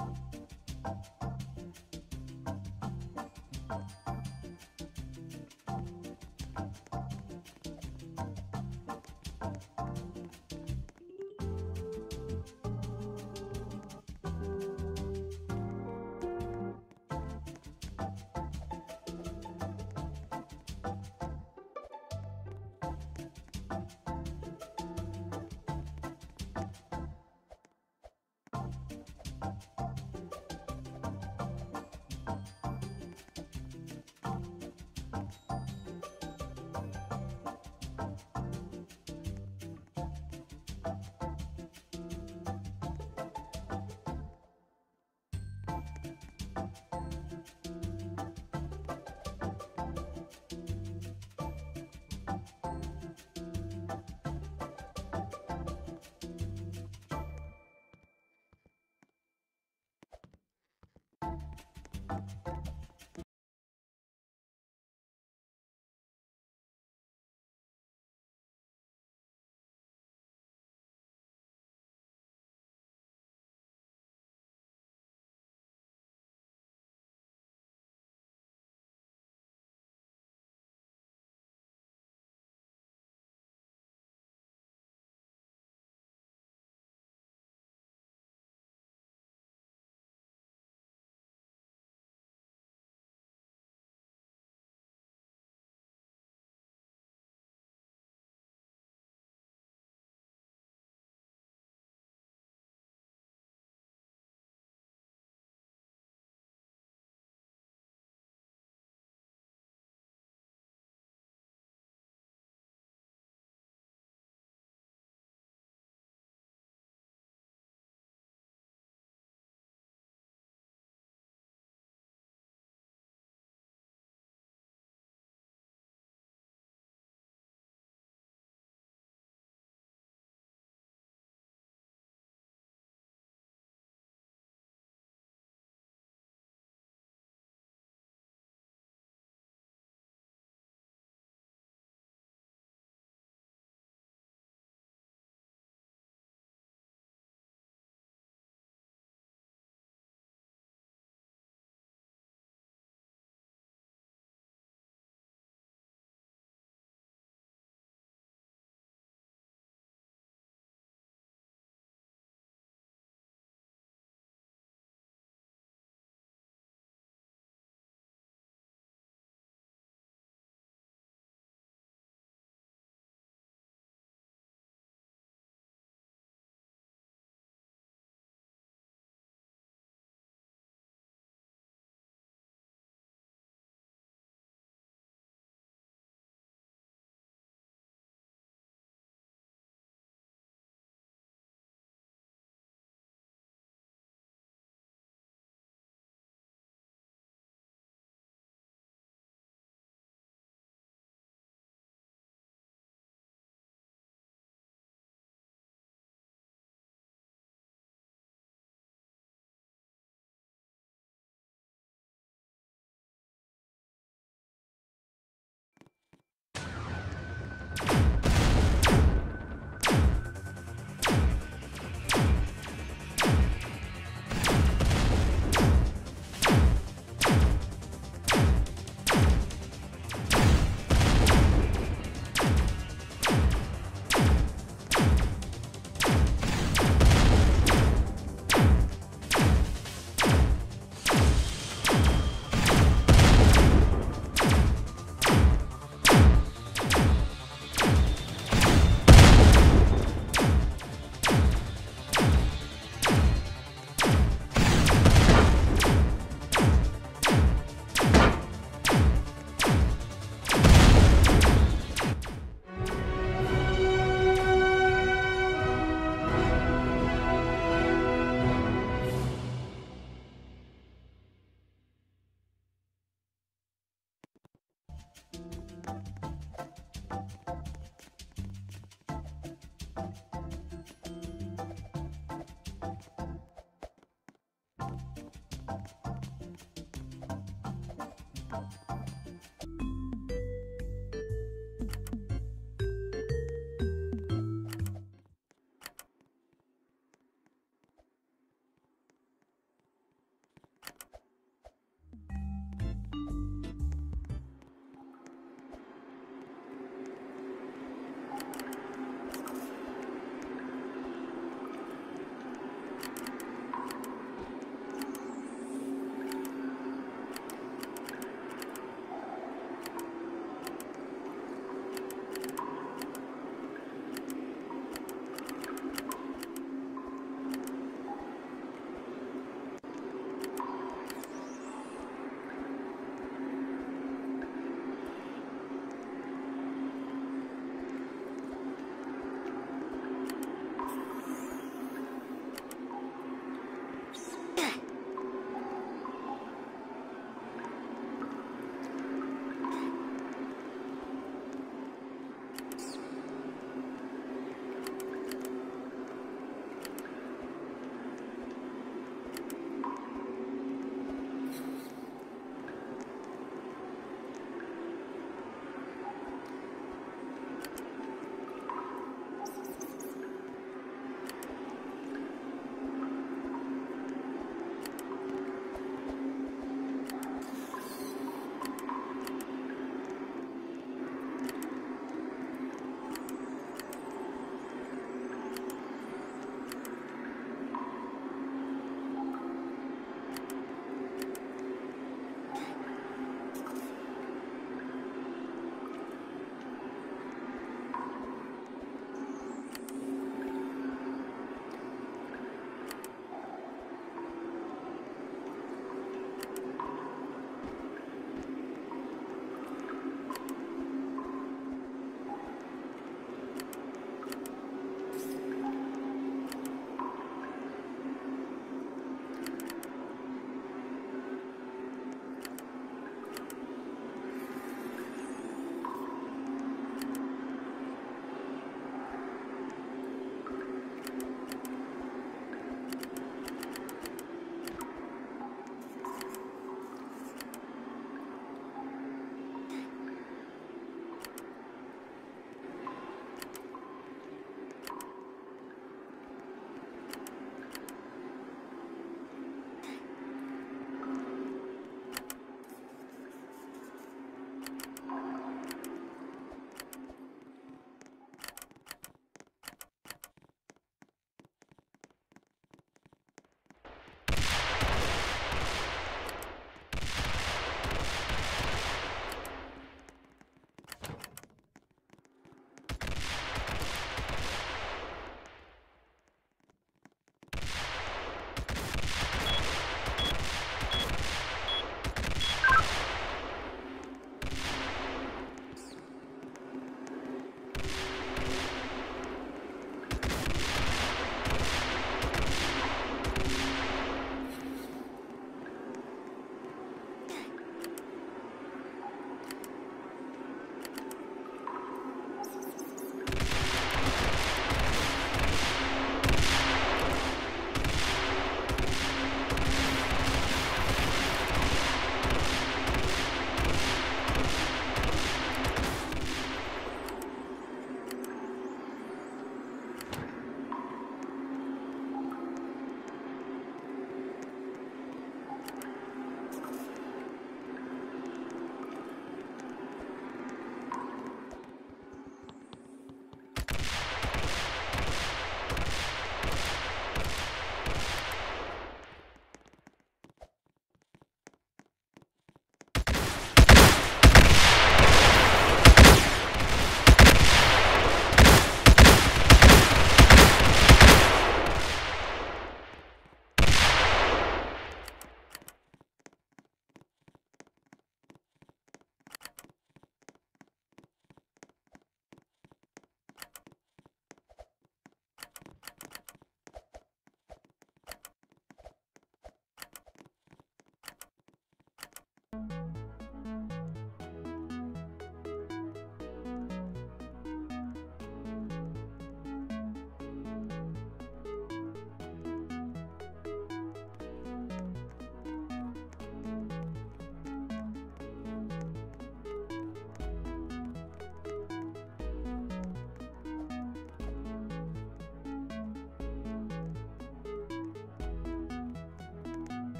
あっ!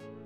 Bye.